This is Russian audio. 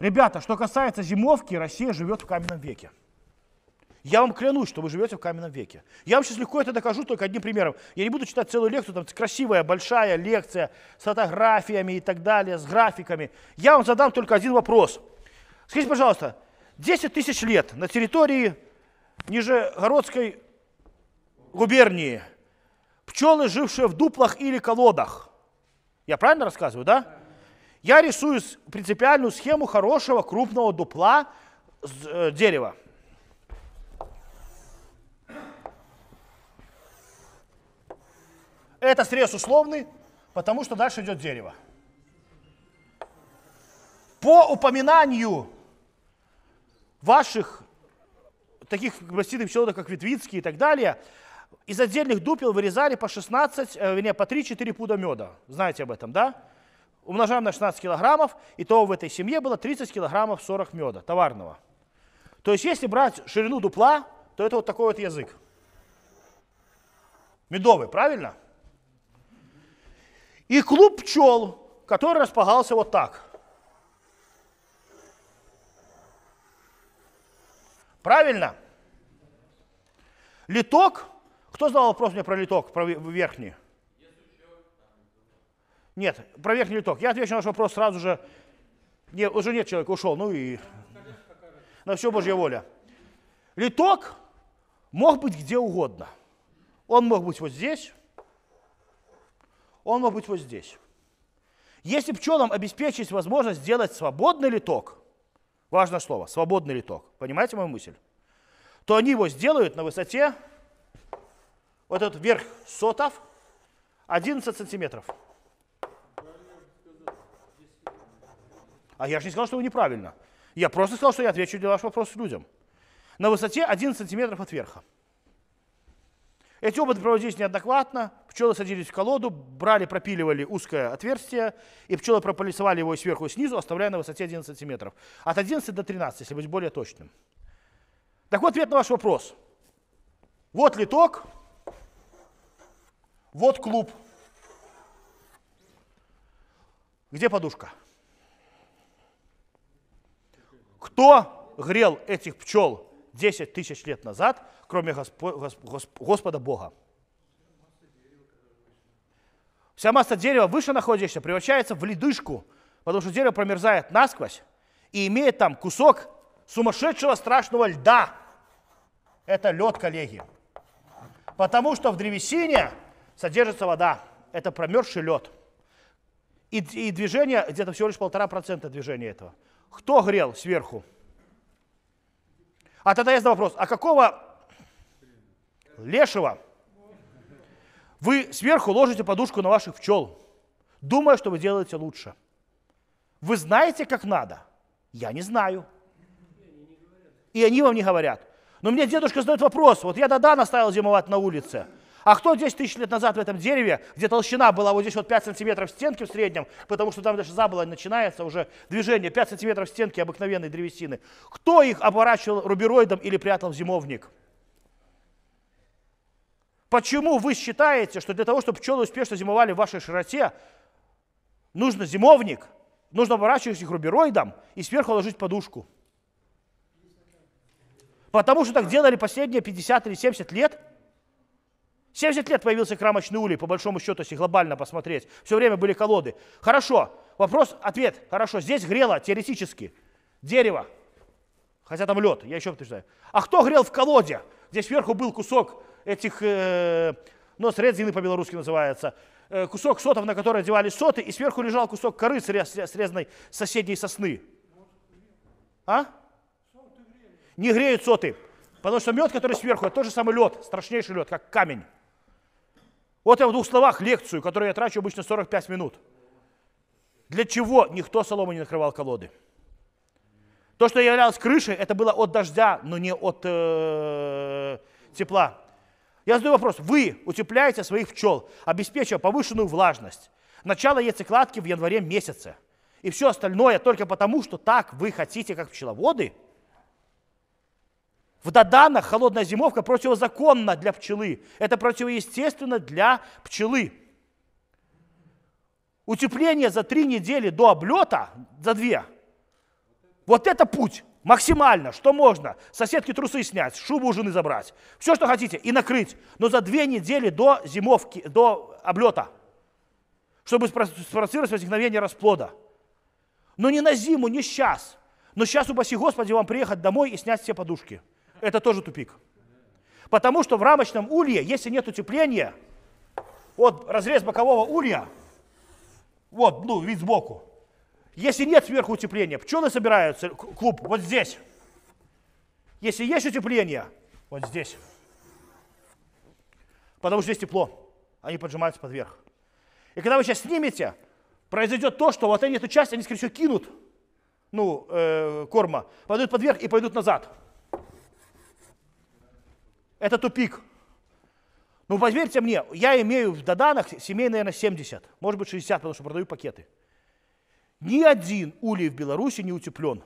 Ребята, что касается зимовки, Россия живет в каменном веке. Я вам клянусь, что вы живете в каменном веке. Я вам сейчас легко это докажу только одним примером. Я не буду читать целую лекцию, там красивая, большая лекция с фотографиями и так далее, с графиками. Я вам задам только один вопрос. Скажите, пожалуйста, 10 тысяч лет на территории Нижегородской губернии пчелы, жившие в дуплах или колодах. Я правильно рассказываю, да? Я рисую принципиальную схему хорошего крупного дупла э, дерева. Это срез условный, потому что дальше идет дерево. По упоминанию ваших таких гостиных пчеловодов, как Ветвицкий и так далее, из отдельных дупел вырезали по 16, э, вернее, по 3-4 пуда меда. Знаете об этом, да? Умножаем на 16 килограммов, и то в этой семье было 30 килограммов 40 меда товарного. То есть если брать ширину дупла, то это вот такой вот язык. Медовый, правильно? И клуб пчел, который располагался вот так. Правильно? Литок. Кто задал вопрос мне про литок, про верхний? Нет, про верхний литок. Я отвечу на ваш вопрос сразу же. Не, уже нет человека, ушел. Ну и на все Божья воля. Литок мог быть где угодно. Он мог быть вот здесь, он мог быть вот здесь. Если пчелам обеспечить возможность сделать свободный литок, важное слово, свободный литок, понимаете мою мысль, то они его сделают на высоте, вот этот верх сотов, 11 сантиметров. А я же не сказал, что вы неправильно. Я просто сказал, что я отвечу для ваш вопрос людям. На высоте 11 сантиметров от верха. Эти опыты проводились неоднократно. Пчелы садились в колоду, брали, пропиливали узкое отверстие, и пчелы прополисовали его сверху и снизу, оставляя на высоте 11 сантиметров. От 11 до 13, если быть более точным. Так вот ответ на ваш вопрос. Вот литок, вот клуб. Где подушка? Кто грел этих пчел 10 тысяч лет назад, кроме Госпо, Госп, Господа Бога. Вся масса дерева, выше находящаяся, превращается в ледышку, потому что дерево промерзает насквозь и имеет там кусок сумасшедшего страшного льда. Это лед, коллеги. Потому что в древесине содержится вода. Это промерзший лед. И, и движение, где-то всего лишь полтора процента движения этого. Кто грел сверху? А тогда есть вопрос, а какого лешего вы сверху ложите подушку на ваших пчел, думая, что вы делаете лучше? Вы знаете, как надо? Я не знаю. И они вам не говорят. Но мне дедушка задает вопрос. Вот я тогда наставил зимовать на улице. А кто 10 тысяч лет назад в этом дереве, где толщина была вот здесь вот 5 сантиметров стенки в среднем, потому что там даже забыла начинается уже движение, 5 сантиметров стенки обыкновенной древесины. Кто их оборачивал рубероидом или прятал в зимовник? Почему вы считаете, что для того, чтобы пчелы успешно зимовали в вашей широте, нужно зимовник, нужно оборачивать их рубероидом и сверху ложить подушку? Потому что так делали последние 50 или 70 лет – 70 лет появился крамочный улей, по большому счету, если глобально посмотреть. Все время были колоды. Хорошо. Вопрос, ответ. Хорошо. Здесь грело теоретически дерево. Хотя там лед, я еще подтверждаю. А кто грел в колоде? Здесь сверху был кусок этих, э, ну, срезины по-белорусски называется, э, кусок сотов, на который одевали соты, и сверху лежал кусок коры срез, срезанной соседней сосны. А? Не греют соты. Потому что мед, который сверху, это тот же самый лед, страшнейший лед, как камень. Вот я в двух словах лекцию, которую я трачу обычно 45 минут. Для чего никто соломой не накрывал колоды? То, что являлось крышей, это было от дождя, но не от э, тепла. Я задаю вопрос. Вы утепляете своих пчел, обеспечивая повышенную влажность, начало яйцекладки в январе месяце, и все остальное только потому, что так вы хотите, как пчеловоды – в Даданах холодная зимовка противозаконна для пчелы. Это противоестественно для пчелы. Утепление за три недели до облета, за две, Вот это путь. Максимально, что можно. Соседки трусы снять, шубу у жены забрать. Все, что хотите, и накрыть. Но за две недели до зимовки, до облета. Чтобы спровоцировать возникновение расплода. Но не на зиму, не сейчас. Но сейчас, упаси Господи, вам приехать домой и снять все подушки. Это тоже тупик. Потому что в рамочном улье, если нет утепления, вот разрез бокового улья, вот, ну, вид сбоку, если нет сверху утепления, пчелы собираются, клуб, вот здесь. Если есть утепление, вот здесь. Потому что здесь тепло, они поджимаются под верх. И когда вы сейчас снимете, произойдет то, что вот они эту часть, они, скорее всего, кинут, ну, э, корма, пойдут под верх и пойдут назад. Это тупик. Ну, поверьте мне, я имею в доданах семей, наверное, 70, может быть 60, потому что продаю пакеты. Ни один улей в Беларуси не утеплен.